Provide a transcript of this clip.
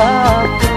heart.